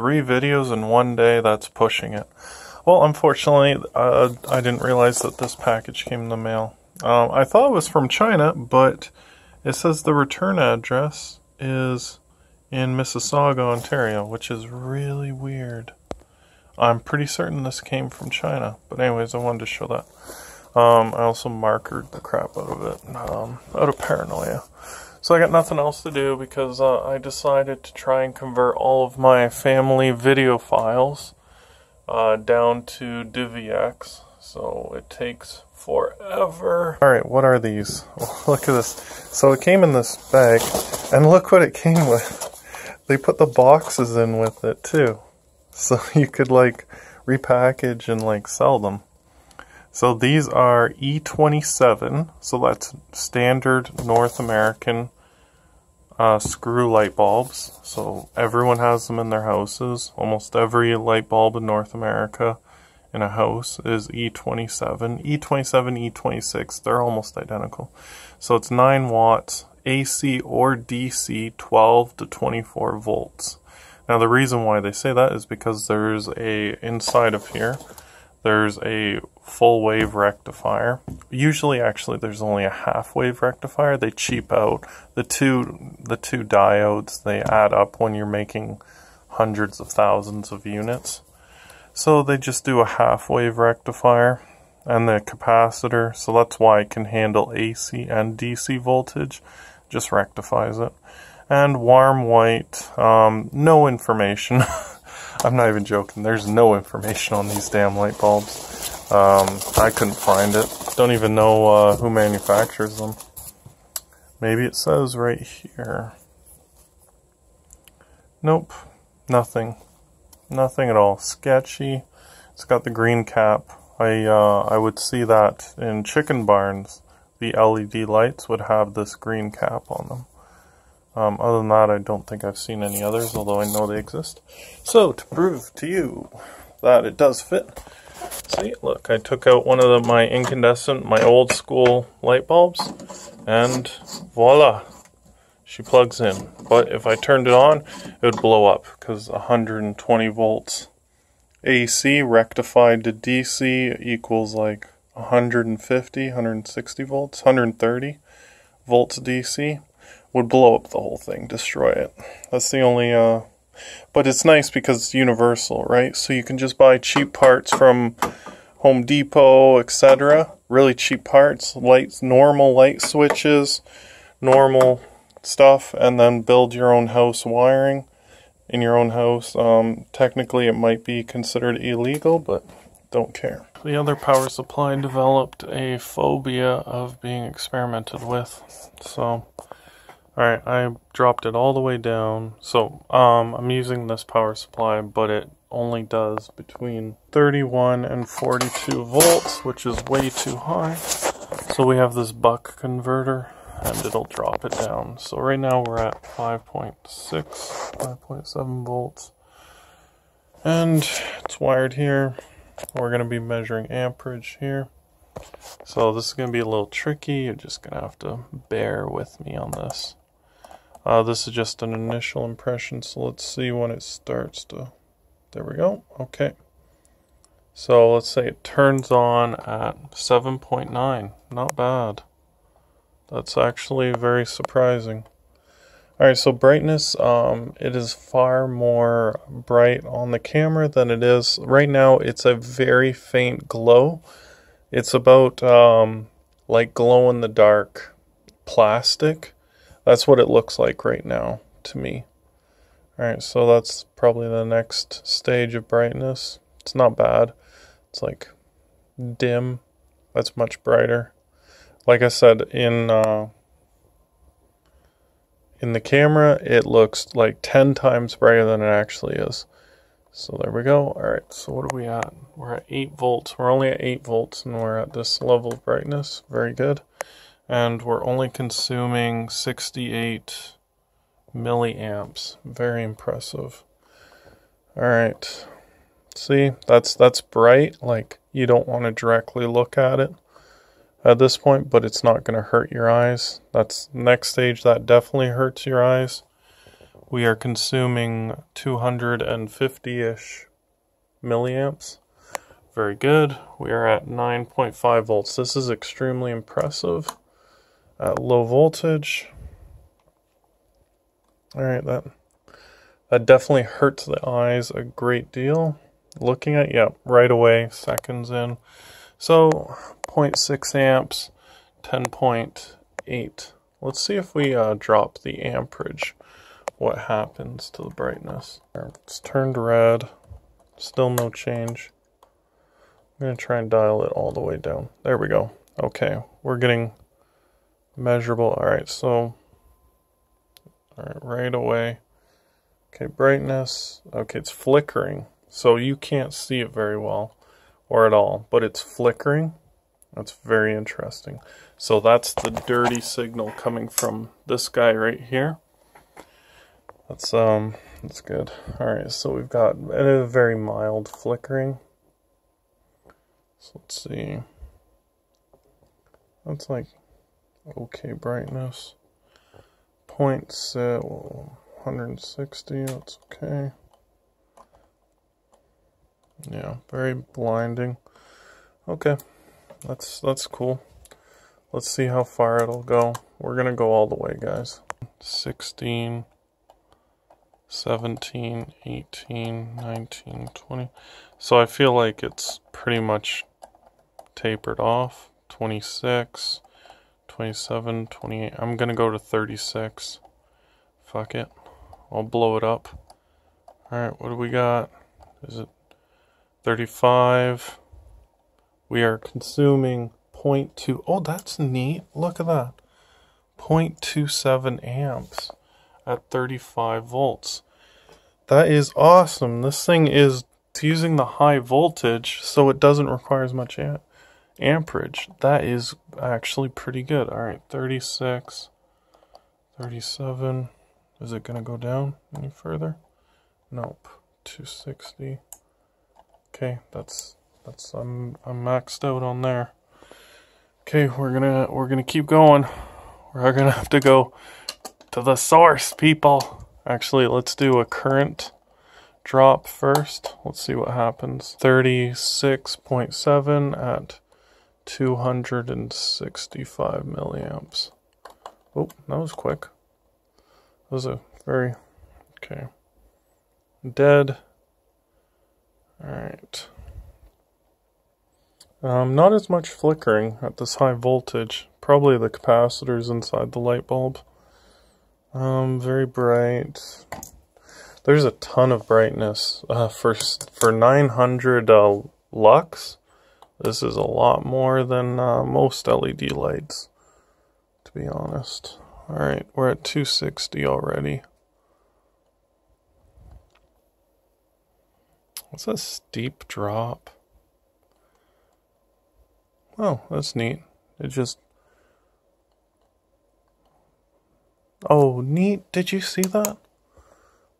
three videos in one day, that's pushing it. Well, unfortunately, uh, I didn't realize that this package came in the mail. Um, I thought it was from China, but it says the return address is in Mississauga, Ontario, which is really weird. I'm pretty certain this came from China, but anyways, I wanted to show that. Um, I also markered the crap out of it, um, out of paranoia. So I got nothing else to do because uh, I decided to try and convert all of my family video files uh, down to DivX. So it takes forever. Alright, what are these? look at this. So it came in this bag, and look what it came with. They put the boxes in with it too. So you could like repackage and like sell them. So these are E27, so that's standard North American uh, screw light bulbs. So everyone has them in their houses. Almost every light bulb in North America in a house is E27. E27, E26, they're almost identical. So it's 9 watts, AC or DC, 12 to 24 volts. Now the reason why they say that is because there's a inside of here there's a full wave rectifier. Usually, actually, there's only a half wave rectifier. They cheap out the two the two diodes. They add up when you're making hundreds of thousands of units. So they just do a half wave rectifier and the capacitor. So that's why it can handle AC and DC voltage. Just rectifies it. And warm white, um, no information. I'm not even joking. There's no information on these damn light bulbs. Um, I couldn't find it. Don't even know uh, who manufactures them. Maybe it says right here. Nope. Nothing. Nothing at all. Sketchy. It's got the green cap. I uh, I would see that in chicken barns. The LED lights would have this green cap on them. Um, other than that, I don't think I've seen any others, although I know they exist. So, to prove to you that it does fit, see, look, I took out one of the, my incandescent, my old school light bulbs, and voila, she plugs in. But if I turned it on, it would blow up, because 120 volts AC rectified to DC equals like 150, 160 volts, 130 volts DC would blow up the whole thing, destroy it. That's the only uh but it's nice because it's universal, right? So you can just buy cheap parts from Home Depot, etc. Really cheap parts, lights, normal light switches, normal stuff, and then build your own house wiring in your own house. Um, technically, it might be considered illegal, but don't care. The other power supply developed a phobia of being experimented with, so Alright, I dropped it all the way down. So, um, I'm using this power supply, but it only does between 31 and 42 volts, which is way too high. So we have this buck converter, and it'll drop it down. So right now we're at 5.6, 5.7 volts. And it's wired here. We're going to be measuring amperage here. So this is going to be a little tricky. You're just going to have to bear with me on this. Uh, this is just an initial impression, so let's see when it starts to. There we go. Okay. So let's say it turns on at 7.9. Not bad. That's actually very surprising. Alright, so brightness, um, it is far more bright on the camera than it is. Right now, it's a very faint glow. It's about um, like glow in the dark plastic. That's what it looks like right now to me. Alright, so that's probably the next stage of brightness. It's not bad. It's like dim. That's much brighter. Like I said, in uh, in the camera, it looks like 10 times brighter than it actually is. So there we go. Alright, so what are we at? We're at 8 volts. We're only at 8 volts and we're at this level of brightness. Very good and we're only consuming 68 milliamps. Very impressive. All right. See, that's that's bright. Like you don't want to directly look at it at this point, but it's not going to hurt your eyes. That's next stage that definitely hurts your eyes. we are consuming 250-ish milliamps. Very good. We are at 9.5 volts. This is extremely impressive at low voltage. All right, that that definitely hurts the eyes a great deal. Looking at, yeah, right away, seconds in. So 0.6 amps, 10.8. Let's see if we uh, drop the amperage. What happens to the brightness? It's turned red. Still no change. I'm to try and dial it all the way down. There we go. Okay, we're getting measurable. All right, so all right, right away. Okay, brightness. Okay, it's flickering. So you can't see it very well or at all, but it's flickering. That's very interesting. So that's the dirty signal coming from this guy right here. That's um that's good. Alright, so we've got a very mild flickering. So let's see. That's like okay brightness. Point set 160, that's okay. Yeah, very blinding. Okay, that's that's cool. Let's see how far it'll go. We're gonna go all the way, guys. 16, 17, 18, 19, 20. So I feel like it's pretty much tapered off. 26, 27, 28. I'm gonna go to 36. Fuck it. I'll blow it up. Alright, what do we got? Is it 35. We are consuming 0.2. Oh, that's neat. Look at that. 0.27 amps at 35 volts. That is awesome. This thing is using the high voltage, so it doesn't require as much amperage. That is actually pretty good. All right, 36, 37. Is it going to go down any further? Nope. 260. Okay, that's that's I'm I'm maxed out on there. Okay, we're gonna we're gonna keep going. We're gonna have to go to the source, people. Actually, let's do a current drop first. Let's see what happens. 36.7 at 265 milliamps. Oh, that was quick. That was a very okay. Dead. Alright. Um, not as much flickering at this high voltage. Probably the capacitors inside the light bulb. Um, very bright. There's a ton of brightness. Uh, for, for 900 uh, lux, this is a lot more than uh, most LED lights, to be honest. Alright, we're at 260 already. What's a steep drop? Oh, that's neat. It just. Oh, neat. Did you see that?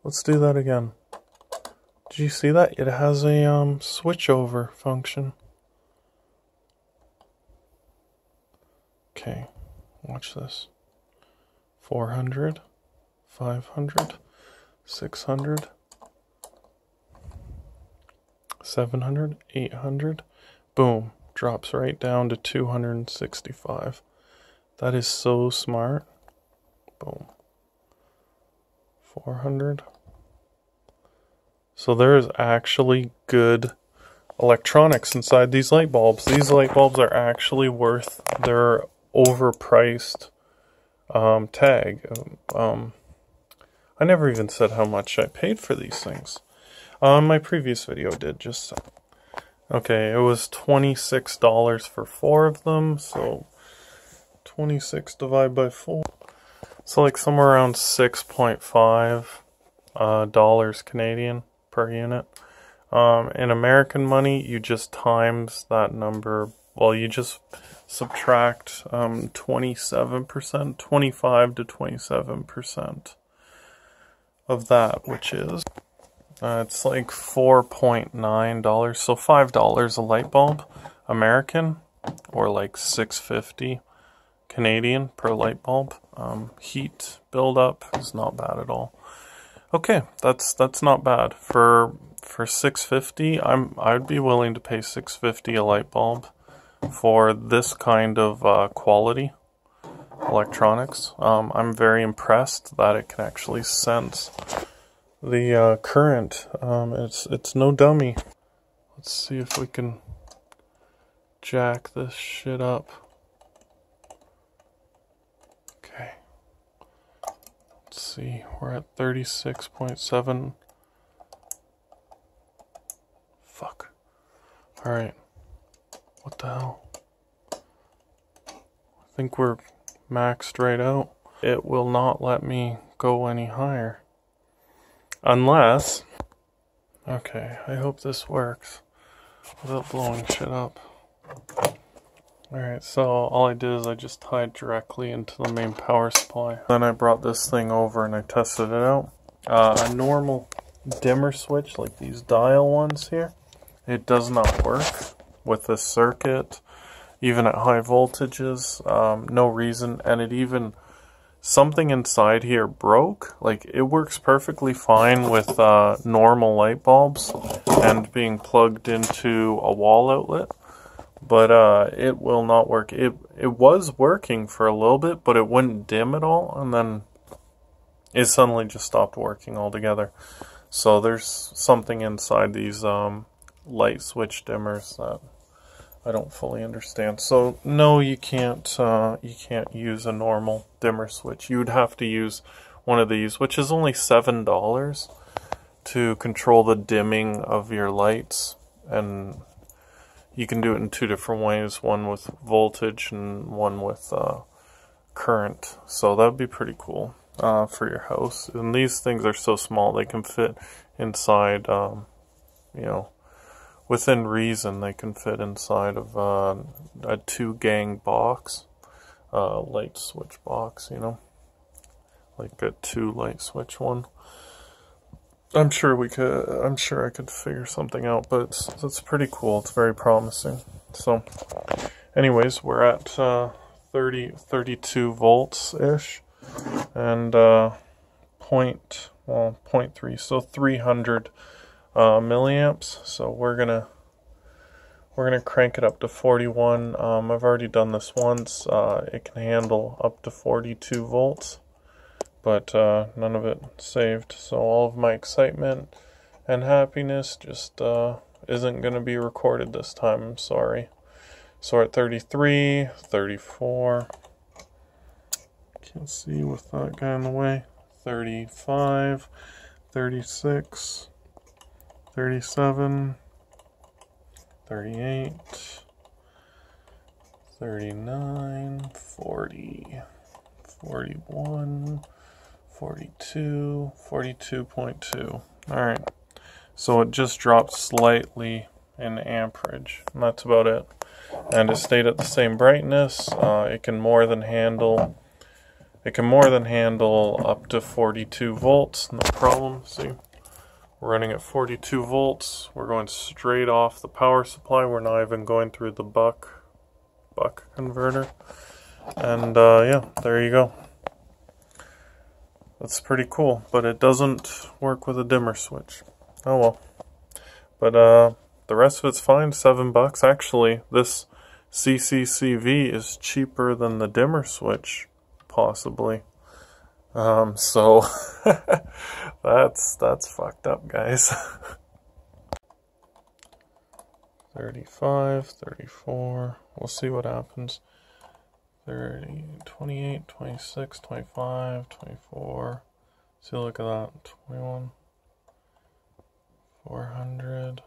Let's do that again. Did you see that? It has a um, switchover function. Okay, watch this. 400, 500, 600. 700, 800, boom, drops right down to 265. That is so smart. Boom. 400. So there is actually good electronics inside these light bulbs. These light bulbs are actually worth their overpriced um, tag. Um, I never even said how much I paid for these things. Um, my previous video did just Okay, it was $26 for four of them, so 26 divided by four. So like somewhere around 6.5 uh, dollars Canadian per unit. Um, in American money, you just times that number. Well, you just subtract um, 27%, 25 to 27% of that, which is uh, it's like $4.9, so $5 a light bulb, American, or like 650 Canadian per light bulb. Um, heat buildup is not bad at all. Okay, that's that's not bad for for 650. I'm I'd be willing to pay 650 a light bulb for this kind of uh, quality electronics. Um, I'm very impressed that it can actually sense the uh, current. Um, it's it's no dummy. Let's see if we can jack this shit up. Okay. Let's see. We're at 36.7. Fuck. Alright. What the hell? I think we're maxed right out. It will not let me go any higher. Unless... Okay, I hope this works without blowing shit up. Alright, so all I did is I just tied directly into the main power supply. Then I brought this thing over and I tested it out. Uh, a normal dimmer switch, like these dial ones here, it does not work with this circuit, even at high voltages. Um, no reason, and it even something inside here broke. Like it works perfectly fine with uh, normal light bulbs and being plugged into a wall outlet, but uh, it will not work. It it was working for a little bit, but it wouldn't dim at all, and then it suddenly just stopped working altogether. So there's something inside these um, light switch dimmers that I don't fully understand. So no, you can't. Uh, you can't use a normal dimmer switch. You would have to use one of these, which is only seven dollars, to control the dimming of your lights, and you can do it in two different ways. One with voltage and one with uh, current. So that would be pretty cool uh, for your house. And these things are so small they can fit inside. Um, you know within reason, they can fit inside of uh, a two gang box, uh, light switch box, you know, like a two light switch one. I'm sure we could, I'm sure I could figure something out, but it's, it's pretty cool. It's very promising. So, anyways, we're at uh, 30, 32 volts ish, and uh, point, well, point three, so 300 uh, milliamps. So we're gonna we're gonna crank it up to 41. Um, I've already done this once. Uh, it can handle up to 42 volts, but uh, none of it saved. So all of my excitement and happiness just uh, isn't gonna be recorded this time. I'm sorry. So at 33, 34. Can't see with that guy in the way. 35, 36. 37, 38, 39, 40, 41, 42, 42.2. Alright, so it just dropped slightly in amperage, and that's about it. And it stayed at the same brightness. Uh, it can more than handle it can more than handle up to 42 volts, no problem. See? We're running at 42 volts. We're going straight off the power supply. We're not even going through the buck buck converter. And uh, yeah, there you go. That's pretty cool, but it doesn't work with a dimmer switch. Oh well. But uh, the rest of it's fine. Seven bucks. Actually, this CCCV is cheaper than the dimmer switch, possibly. Um, so that's that's fucked up, guys. 35, 34. We'll see what happens. 30, 28, 26, 25, 24. See, look at that. 21, 400,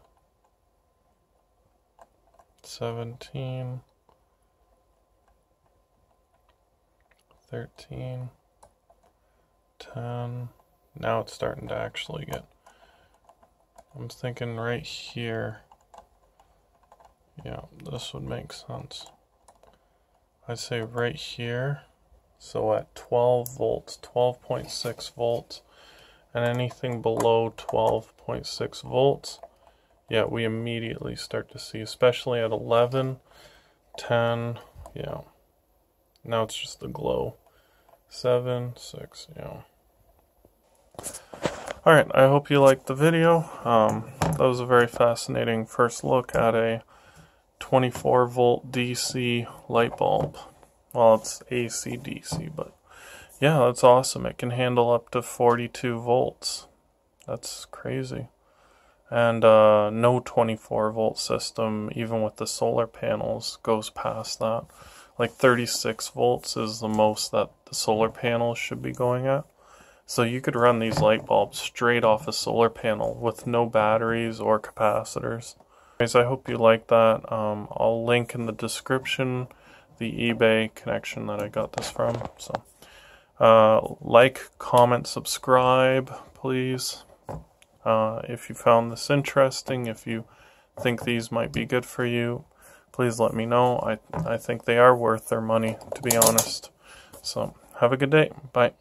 17, 13. 10. Now it's starting to actually get. I'm thinking right here. Yeah, this would make sense. I'd say right here. So at 12 volts, 12.6 volts, and anything below 12.6 volts, yeah, we immediately start to see, especially at 11, 10, yeah. Now it's just the glow. 7, 6, yeah. Alright, I hope you liked the video. Um, that was a very fascinating first look at a 24 volt DC light bulb. Well, it's AC DC, but yeah, that's awesome. It can handle up to 42 volts. That's crazy. And uh, no 24 volt system, even with the solar panels, goes past that. Like 36 volts is the most that the solar panels should be going at. So you could run these light bulbs straight off a solar panel with no batteries or capacitors. Anyways, I hope you like that. Um, I'll link in the description the eBay connection that I got this from. So, uh, like, comment, subscribe, please. Uh, if you found this interesting, if you think these might be good for you, please let me know. I I think they are worth their money, to be honest. So, have a good day. Bye.